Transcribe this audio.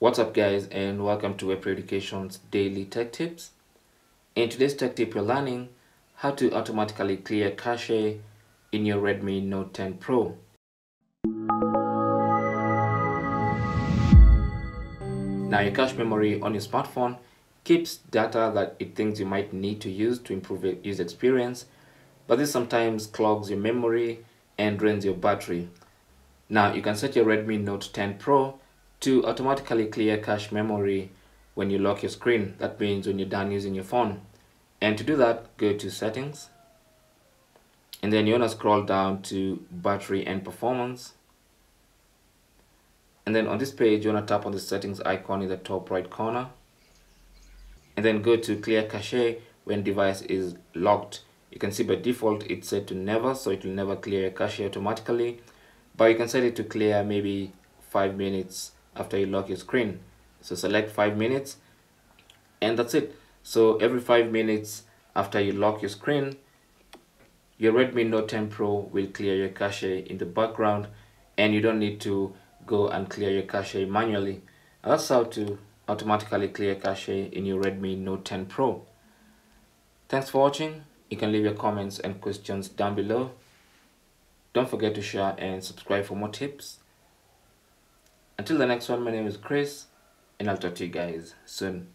What's up guys and welcome to Web Education's daily tech tips. In today's tech tip you're learning how to automatically clear cache in your Redmi Note 10 Pro. Now your cache memory on your smartphone keeps data that it thinks you might need to use to improve your user experience, but this sometimes clogs your memory and drains your battery. Now you can set your Redmi Note 10 Pro to automatically clear cache memory when you lock your screen. That means when you're done using your phone. And to do that, go to settings. And then you want to scroll down to battery and performance. And then on this page, you want to tap on the settings icon in the top right corner. And then go to clear cache when device is locked. You can see by default it's set to never, so it will never clear cache automatically. But you can set it to clear maybe 5 minutes after you lock your screen. So select 5 minutes and that's it. So every 5 minutes after you lock your screen your Redmi Note 10 Pro will clear your cache in the background and you don't need to go and clear your cache manually. That's how to automatically clear cache in your Redmi Note 10 Pro. Thanks for watching. You can leave your comments and questions down below. Don't forget to share and subscribe for more tips until the next one, my name is Chris, and I'll talk to you guys soon.